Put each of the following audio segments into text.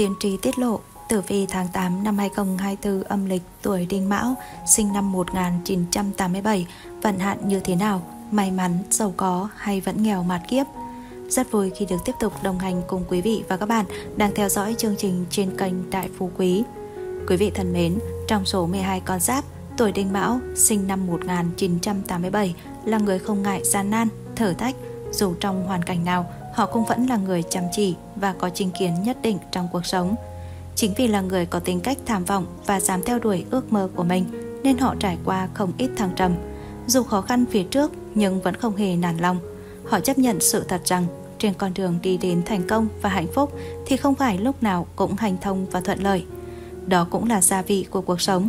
Tiến trí tiết lộ, tử vi tháng 8 năm 2024 âm lịch tuổi Đinh Mão, sinh năm 1987, vận hạn như thế nào, may mắn, giàu có hay vẫn nghèo mạt kiếp. Rất vui khi được tiếp tục đồng hành cùng quý vị và các bạn đang theo dõi chương trình trên kênh Đại Phú Quý. Quý vị thân mến, trong số 12 con giáp, tuổi Đinh Mão, sinh năm 1987, là người không ngại gian nan, thử thách, dù trong hoàn cảnh nào, họ cũng vẫn là người chăm chỉ và có chính kiến nhất định trong cuộc sống. Chính vì là người có tính cách tham vọng và dám theo đuổi ước mơ của mình nên họ trải qua không ít thăng trầm. Dù khó khăn phía trước nhưng vẫn không hề nản lòng. Họ chấp nhận sự thật rằng trên con đường đi đến thành công và hạnh phúc thì không phải lúc nào cũng hành thông và thuận lợi. Đó cũng là gia vị của cuộc sống.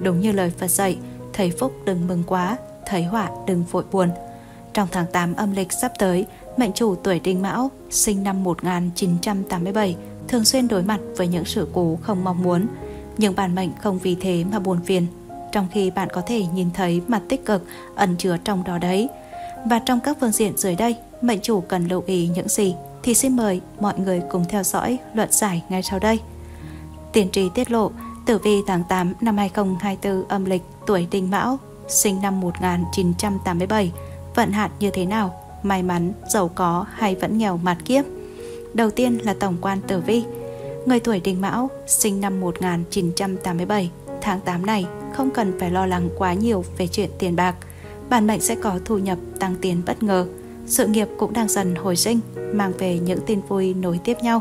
Đúng như lời Phật dạy, thấy phúc đừng mừng quá, thấy họa đừng vội buồn. Trong tháng 8 âm lịch sắp tới, Mệnh chủ tuổi Đinh Mão, sinh năm 1987, thường xuyên đối mặt với những sự cố không mong muốn, nhưng bản mệnh không vì thế mà buồn phiền, trong khi bạn có thể nhìn thấy mặt tích cực ẩn chứa trong đó đấy. Và trong các phương diện dưới đây, mệnh chủ cần lưu ý những gì thì xin mời mọi người cùng theo dõi luận giải ngay sau đây. Tiền trì tiết lộ, tử vi tháng 8 năm 2024 âm lịch tuổi Đinh Mão, sinh năm 1987, vận hạn như thế nào may mắn, giàu có hay vẫn nghèo mạt kiếp. Đầu tiên là tổng quan tử vi. Người tuổi Đinh Mão, sinh năm 1987, tháng 8 này không cần phải lo lắng quá nhiều về chuyện tiền bạc. Bản mệnh sẽ có thu nhập tăng tiền bất ngờ. Sự nghiệp cũng đang dần hồi sinh, mang về những tin vui nối tiếp nhau.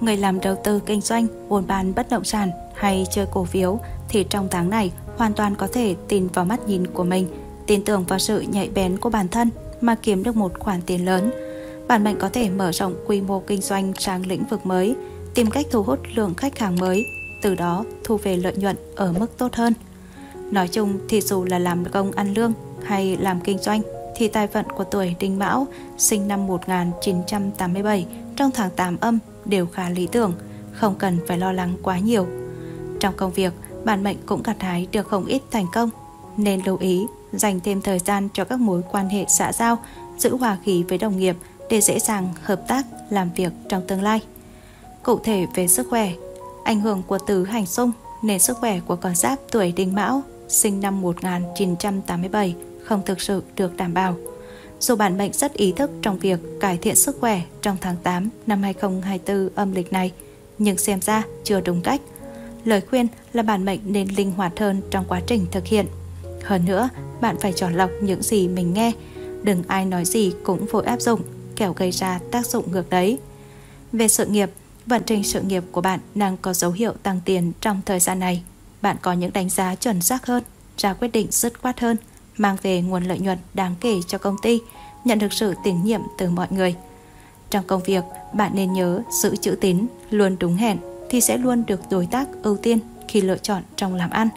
Người làm đầu tư kinh doanh, buôn bán bất động sản hay chơi cổ phiếu thì trong tháng này hoàn toàn có thể tin vào mắt nhìn của mình, tin tưởng vào sự nhạy bén của bản thân mà kiếm được một khoản tiền lớn. Bản mệnh có thể mở rộng quy mô kinh doanh sang lĩnh vực mới, tìm cách thu hút lượng khách hàng mới, từ đó thu về lợi nhuận ở mức tốt hơn. Nói chung thì dù là làm công ăn lương hay làm kinh doanh thì tài vận của tuổi Đinh Mão sinh năm 1987 trong tháng 8 âm đều khá lý tưởng, không cần phải lo lắng quá nhiều. Trong công việc, bản mệnh cũng gặt hái được không ít thành công, nên lưu ý dành thêm thời gian cho các mối quan hệ xã giao, giữ hòa khí với đồng nghiệp để dễ dàng hợp tác, làm việc trong tương lai. Cụ thể về sức khỏe, ảnh hưởng của tứ hành xung nên sức khỏe của con giáp tuổi đinh mão sinh năm 1987 không thực sự được đảm bảo. Dù bản mệnh rất ý thức trong việc cải thiện sức khỏe trong tháng 8 năm 2024 âm lịch này, nhưng xem ra chưa đúng cách. Lời khuyên là bản mệnh nên linh hoạt hơn trong quá trình thực hiện. Hơn nữa, bạn phải chọn lọc những gì mình nghe, đừng ai nói gì cũng vội áp dụng, kẻo gây ra tác dụng ngược đấy. Về sự nghiệp, vận trình sự nghiệp của bạn đang có dấu hiệu tăng tiền trong thời gian này. Bạn có những đánh giá chuẩn xác hơn, ra quyết định dứt khoát hơn, mang về nguồn lợi nhuận đáng kể cho công ty, nhận được sự tín nhiệm từ mọi người. Trong công việc, bạn nên nhớ giữ chữ tín, luôn đúng hẹn thì sẽ luôn được đối tác ưu tiên khi lựa chọn trong làm ăn.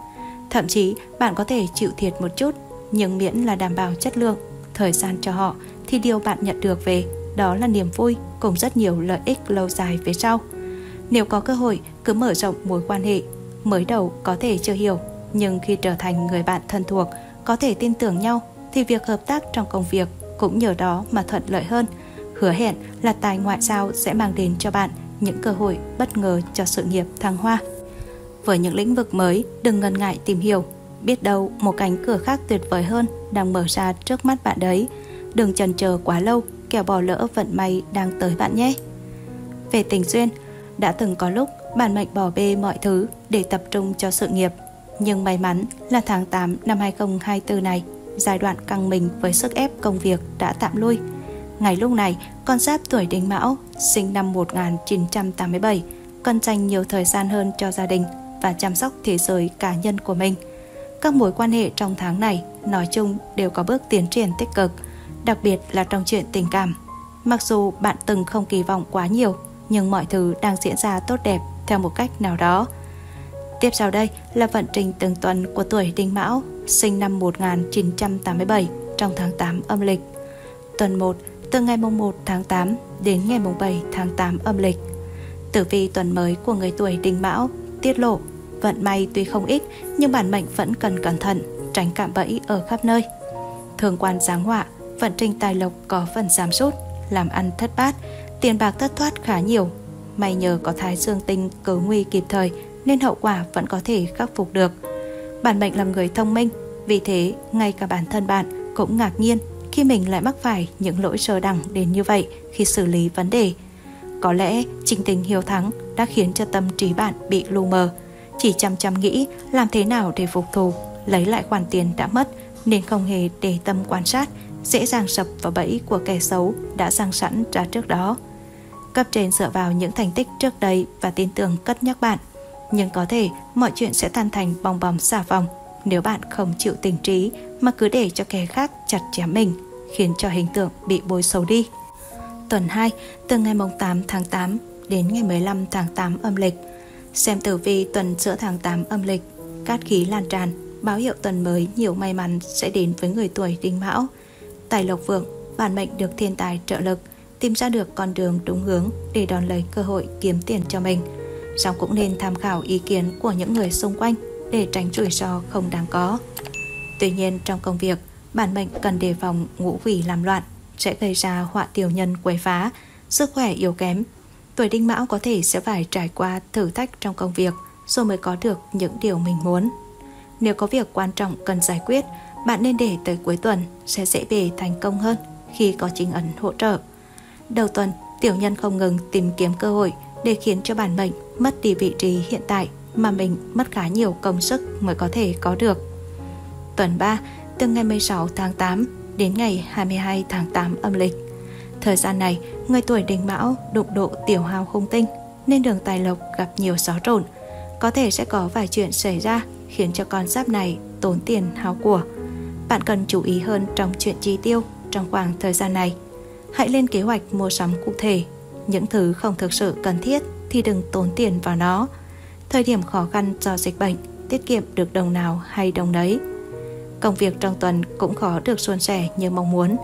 Thậm chí bạn có thể chịu thiệt một chút nhưng miễn là đảm bảo chất lượng, thời gian cho họ thì điều bạn nhận được về đó là niềm vui cùng rất nhiều lợi ích lâu dài phía sau. Nếu có cơ hội, cứ mở rộng mối quan hệ. Mới đầu có thể chưa hiểu, nhưng khi trở thành người bạn thân thuộc, có thể tin tưởng nhau, thì việc hợp tác trong công việc cũng nhờ đó mà thuận lợi hơn. Hứa hẹn là tài ngoại giao sẽ mang đến cho bạn những cơ hội bất ngờ cho sự nghiệp thăng hoa. Với những lĩnh vực mới, đừng ngần ngại tìm hiểu, Biết đâu một cánh cửa khác tuyệt vời hơn đang mở ra trước mắt bạn đấy. Đừng chần chờ quá lâu, kẻo bỏ lỡ vận may đang tới bạn nhé. Về tình duyên, đã từng có lúc bạn mệnh bỏ bê mọi thứ để tập trung cho sự nghiệp. Nhưng may mắn là tháng 8 năm 2024 này, giai đoạn căng mình với sức ép công việc đã tạm lui. Ngày lúc này, con giáp tuổi đinh mão, sinh năm 1987, cần dành nhiều thời gian hơn cho gia đình và chăm sóc thế giới cá nhân của mình – các mối quan hệ trong tháng này nói chung đều có bước tiến triển tích cực, đặc biệt là trong chuyện tình cảm. Mặc dù bạn từng không kỳ vọng quá nhiều, nhưng mọi thứ đang diễn ra tốt đẹp theo một cách nào đó. Tiếp sau đây là vận trình từng tuần của tuổi Đinh Mão, sinh năm 1987 trong tháng 8 âm lịch. Tuần 1 từ ngày mùng 1 tháng 8 đến ngày mùng 7 tháng 8 âm lịch. Tử vi tuần mới của người tuổi Đinh Mão tiết lộ Vận may tuy không ít nhưng bản mệnh vẫn cần cẩn thận, tránh cạm bẫy ở khắp nơi. Thường quan giáng họa, vận trình tài lộc có phần giảm sút, làm ăn thất bát, tiền bạc thất thoát khá nhiều. may nhờ có thái dương tinh cứu nguy kịp thời nên hậu quả vẫn có thể khắc phục được. Bản mệnh là người thông minh, vì thế ngay cả bản thân bạn cũng ngạc nhiên khi mình lại mắc phải những lỗi sơ đẳng đến như vậy khi xử lý vấn đề. Có lẽ trình tình hiếu thắng đã khiến cho tâm trí bạn bị lu mờ, chỉ chăm chăm nghĩ làm thế nào để phục thù, lấy lại khoản tiền đã mất nên không hề để tâm quan sát, dễ dàng sập vào bẫy của kẻ xấu đã sang sẵn ra trước đó. Cấp trên dựa vào những thành tích trước đây và tin tưởng cất nhắc bạn. Nhưng có thể mọi chuyện sẽ tan thành bong bóng xà phòng nếu bạn không chịu tình trí mà cứ để cho kẻ khác chặt chém mình, khiến cho hình tượng bị bôi xấu đi. Tuần 2, từ ngày 8 tháng 8 đến ngày 15 tháng 8 âm lịch. Xem tử vi tuần giữa tháng 8 âm lịch, cát khí lan tràn, báo hiệu tuần mới nhiều may mắn sẽ đến với người tuổi đinh mão. Tài lộc vượng, bản mệnh được thiên tài trợ lực, tìm ra được con đường đúng hướng để đón lấy cơ hội kiếm tiền cho mình. Song cũng nên tham khảo ý kiến của những người xung quanh để tránh rủi ro không đáng có. Tuy nhiên trong công việc, bản mệnh cần đề phòng ngũ quỷ làm loạn sẽ gây ra họa tiểu nhân quấy phá, sức khỏe yếu kém. Tuổi đinh mão có thể sẽ phải trải qua thử thách trong công việc rồi mới có được những điều mình muốn. Nếu có việc quan trọng cần giải quyết, bạn nên để tới cuối tuần sẽ dễ bề thành công hơn khi có chính ấn hỗ trợ. Đầu tuần, tiểu nhân không ngừng tìm kiếm cơ hội để khiến cho bản mệnh mất đi vị trí hiện tại mà mình mất khá nhiều công sức mới có thể có được. Tuần 3, từ ngày 16 tháng 8 đến ngày 22 tháng 8 âm lịch. Thời gian này, người tuổi đinh mão đụng độ tiểu hào hung tinh nên đường tài lộc gặp nhiều xó trộn. Có thể sẽ có vài chuyện xảy ra khiến cho con giáp này tốn tiền hao của. Bạn cần chú ý hơn trong chuyện chi tiêu trong khoảng thời gian này. Hãy lên kế hoạch mua sắm cụ thể. Những thứ không thực sự cần thiết thì đừng tốn tiền vào nó. Thời điểm khó khăn do dịch bệnh, tiết kiệm được đồng nào hay đồng đấy. Công việc trong tuần cũng khó được suôn sẻ như mong muốn.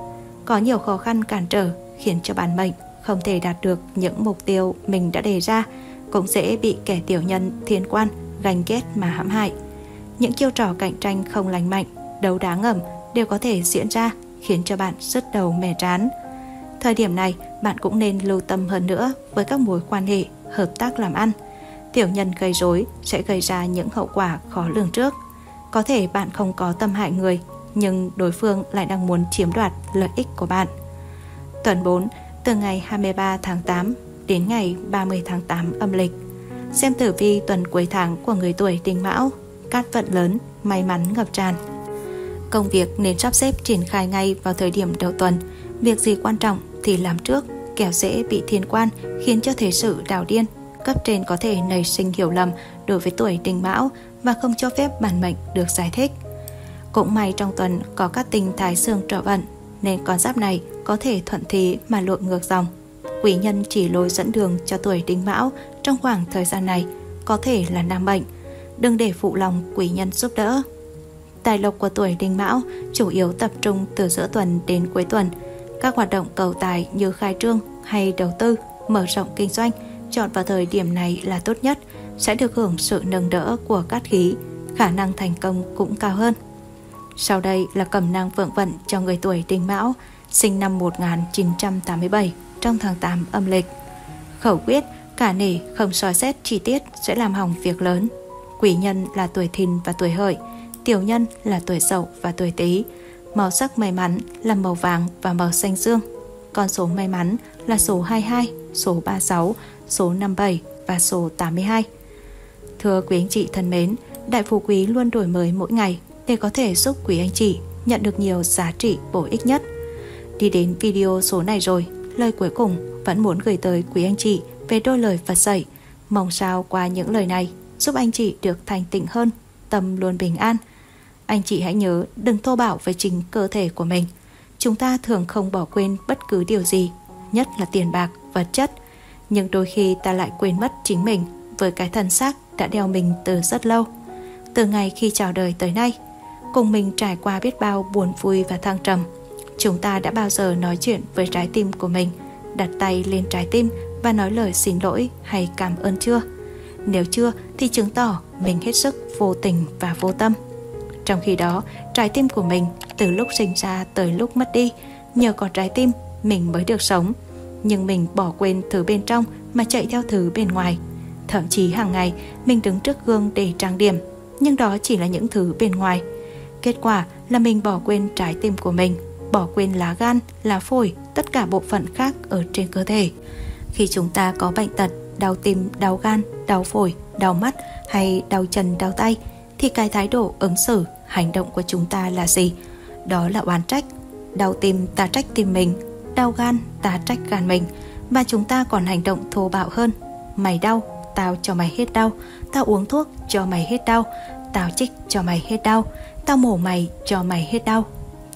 Có nhiều khó khăn cản trở khiến cho bản mệnh không thể đạt được những mục tiêu mình đã đề ra, cũng dễ bị kẻ tiểu nhân thiên quan ganh ghét mà hãm hại. Những chiêu trò cạnh tranh không lành mạnh, đấu đá ngầm đều có thể diễn ra khiến cho bạn rất đầu mẻ trán. Thời điểm này, bạn cũng nên lưu tâm hơn nữa với các mối quan hệ, hợp tác làm ăn. Tiểu nhân gây rối sẽ gây ra những hậu quả khó lường trước. Có thể bạn không có tâm hại người, nhưng đối phương lại đang muốn chiếm đoạt lợi ích của bạn. Tuần 4, từ ngày 23 tháng 8 đến ngày 30 tháng 8 âm lịch. Xem tử vi tuần cuối tháng của người tuổi Đinh Mão, cát vận lớn, may mắn ngập tràn. Công việc nên sắp xếp triển khai ngay vào thời điểm đầu tuần. Việc gì quan trọng thì làm trước, kẻo dễ bị thiên quan khiến cho thế sự đảo điên. Cấp trên có thể nảy sinh hiểu lầm đối với tuổi Đinh Mão và không cho phép bản mệnh được giải thích. Cũng may trong tuần có các tinh thái xương trợ vận nên con giáp này có thể thuận thế mà lội ngược dòng. Quý nhân chỉ lối dẫn đường cho tuổi đinh mão trong khoảng thời gian này có thể là nam bệnh. Đừng để phụ lòng quý nhân giúp đỡ. Tài lộc của tuổi đinh mão chủ yếu tập trung từ giữa tuần đến cuối tuần. Các hoạt động cầu tài như khai trương hay đầu tư, mở rộng kinh doanh chọn vào thời điểm này là tốt nhất – sẽ được hưởng sự nâng đỡ của cát khí, khả năng thành công cũng cao hơn. Sau đây là cẩm năng vượng vận cho người tuổi đinh mão, sinh năm 1987 trong tháng 8 âm lịch. Khẩu quyết, cả nể không soi xét chi tiết sẽ làm hỏng việc lớn. Quỷ nhân là tuổi thìn và tuổi hợi, tiểu nhân là tuổi dậu và tuổi tý. Màu sắc may mắn là màu vàng và màu xanh dương. Con số may mắn là số 22, số 36, số 57 và số 82. Thưa quý anh chị thân mến, Đại Phú Quý luôn đổi mới mỗi ngày để có thể giúp quý anh chị nhận được nhiều giá trị bổ ích nhất. Đi đến video số này rồi, lời cuối cùng vẫn muốn gửi tới quý anh chị về đôi lời Phật dạy. Mong sao qua những lời này giúp anh chị được thành tịnh hơn, tâm luôn bình an. Anh chị hãy nhớ đừng thô bạo với chính cơ thể của mình. Chúng ta thường không bỏ quên bất cứ điều gì, nhất là tiền bạc, vật chất. Nhưng đôi khi ta lại quên mất chính mình với cái thân xác đã đeo mình từ rất lâu. Từ ngày khi chào đời tới nay, cùng mình trải qua biết bao buồn vui và thăng trầm. Chúng ta đã bao giờ nói chuyện với trái tim của mình, đặt tay lên trái tim và nói lời xin lỗi hay cảm ơn chưa? Nếu chưa thì chứng tỏ mình hết sức vô tình và vô tâm. Trong khi đó, trái tim của mình từ lúc sinh ra tới lúc mất đi, nhờ có trái tim mình mới được sống. Nhưng mình bỏ quên thứ bên trong mà chạy theo thứ bên ngoài. Thậm chí hàng ngày mình đứng trước gương để trang điểm, nhưng đó chỉ là những thứ bên ngoài. Kết quả là mình bỏ quên trái tim của mình, bỏ quên lá gan, lá phổi, tất cả bộ phận khác ở trên cơ thể. Khi chúng ta có bệnh tật, đau tim, đau gan, đau phổi, đau mắt hay đau chân, đau tay thì cái thái độ ứng xử, hành động của chúng ta là gì? Đó là oán trách. Đau tim ta trách tim mình, đau gan ta trách gan mình và chúng ta còn hành động thô bạo hơn. Mày đau, tao cho mày hết đau, tao uống thuốc cho mày hết đau, tao chích cho mày hết đau, tao mổ mày cho mày hết đau,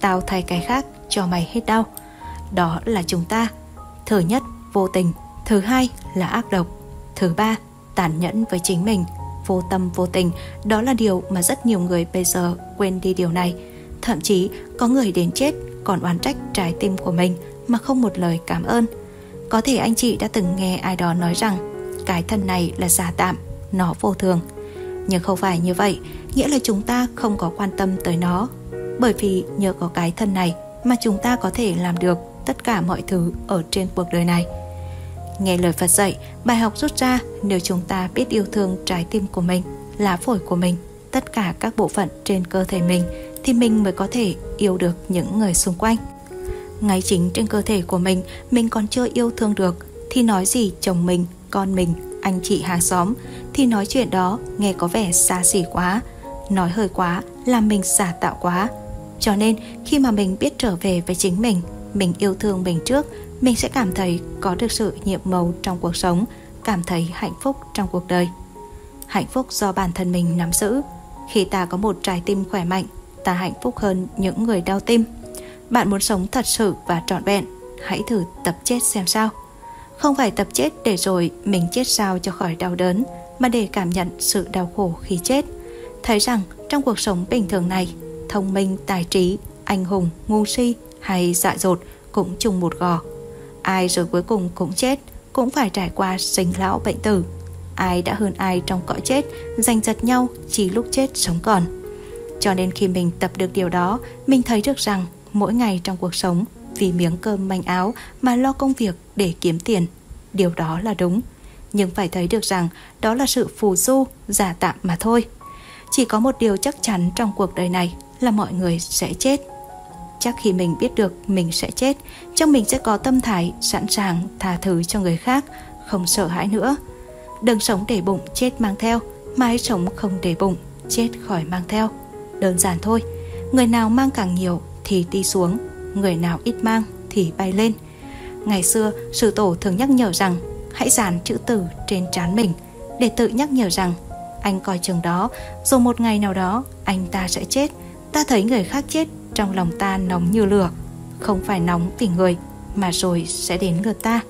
tao thay cái khác cho mày hết đau. Đó là chúng ta. Thứ nhất, vô tình. Thứ hai là ác độc. Thứ ba, tàn nhẫn với chính mình. Vô tâm vô tình, đó là điều mà rất nhiều người bây giờ quên đi điều này. Thậm chí có người đến chết còn oán trách trái tim của mình mà không một lời cảm ơn. Có thể anh chị đã từng nghe ai đó nói rằng cái thân này là giả tạm, nó vô thường. Nhưng không phải như vậy, nghĩa là chúng ta không có quan tâm tới nó. Bởi vì nhờ có cái thân này mà chúng ta có thể làm được tất cả mọi thứ ở trên cuộc đời này. Nghe lời Phật dạy, bài học rút ra nếu chúng ta biết yêu thương trái tim của mình, lá phổi của mình, tất cả các bộ phận trên cơ thể mình thì mình mới có thể yêu được những người xung quanh. Ngay chính trên cơ thể của mình mình còn chưa yêu thương được thì nói gì chồng mình, con mình, anh chị hàng xóm thì nói chuyện đó nghe có vẻ xa xỉ quá, nói hơi quá làm mình giả tạo quá. Cho nên khi mà mình biết trở về với chính mình, mình yêu thương mình trước, mình sẽ cảm thấy có được sự nhiệm màu trong cuộc sống, cảm thấy hạnh phúc trong cuộc đời. Hạnh phúc do bản thân mình nắm giữ. Khi ta có một trái tim khỏe mạnh, ta hạnh phúc hơn những người đau tim. Bạn muốn sống thật sự và trọn vẹn, hãy thử tập chết xem sao. Không phải tập chết để rồi mình chết sao cho khỏi đau đớn, mà để cảm nhận sự đau khổ khi chết. Thấy rằng trong cuộc sống bình thường này, thông minh, tài trí, anh hùng, ngu si hay dại dột cũng chung một gò. Ai rồi cuối cùng cũng chết, cũng phải trải qua sinh lão bệnh tử. Ai đã hơn ai trong cõi chết, giành giật nhau chỉ lúc chết sống còn. Cho nên khi mình tập được điều đó, mình thấy được rằng mỗi ngày trong cuộc sống vì miếng cơm manh áo mà lo công việc để kiếm tiền. Điều đó là đúng. Nhưng phải thấy được rằng đó là sự phù du, giả tạm mà thôi. Chỉ có một điều chắc chắn trong cuộc đời này là mọi người sẽ chết. Chắc khi mình biết được mình sẽ chết, trong mình sẽ có tâm thái sẵn sàng tha thứ cho người khác, không sợ hãi nữa. Đừng sống để bụng chết mang theo, mà hãy sống không để bụng chết khỏi mang theo. Đơn giản thôi, người nào mang càng nhiều thì đi xuống, người nào ít mang thì bay lên. Ngày xưa, sư tổ thường nhắc nhở rằng hãy dàn chữ tử trên trán mình để tự nhắc nhở rằng anh coi chừng đó, rồi một ngày nào đó anh ta sẽ chết. Ta thấy người khác chết, trong lòng ta nóng như lửa. Không phải nóng vì người, mà rồi sẽ đến người ta.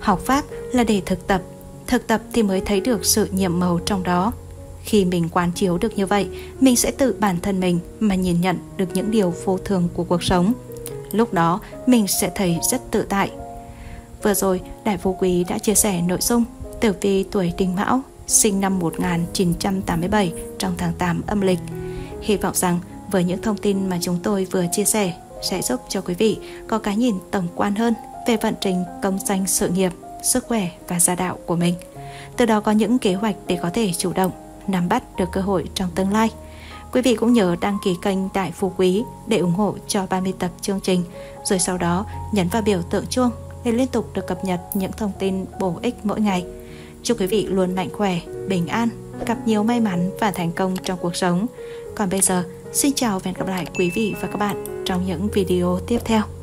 Học Pháp là để thực tập, thực tập thì mới thấy được sự nhiệm màu trong đó. Khi mình quán chiếu được như vậy, mình sẽ tự bản thân mình mà nhìn nhận được những điều vô thường của cuộc sống. Lúc đó, mình sẽ thấy rất tự tại. Vừa rồi, Đại phú Quý đã chia sẻ nội dung tử vi tuổi Đinh Mão, sinh năm 1987 trong tháng 8 âm lịch. Hy vọng rằng với những thông tin mà chúng tôi vừa chia sẻ sẽ giúp cho quý vị có cái nhìn tổng quan hơn về vận trình công danh sự nghiệp, sức khỏe và gia đạo của mình. Từ đó có những kế hoạch để có thể chủ động nắm bắt được cơ hội trong tương lai. Quý vị cũng nhớ đăng ký kênh Đại Phú Quý để ủng hộ cho 30 tập chương trình, rồi sau đó nhấn vào biểu tượng chuông để liên tục được cập nhật những thông tin bổ ích mỗi ngày. Chúc quý vị luôn mạnh khỏe, bình an, gặp nhiều may mắn và thành công trong cuộc sống. Còn bây giờ, xin chào và hẹn gặp lại quý vị và các bạn trong những video tiếp theo.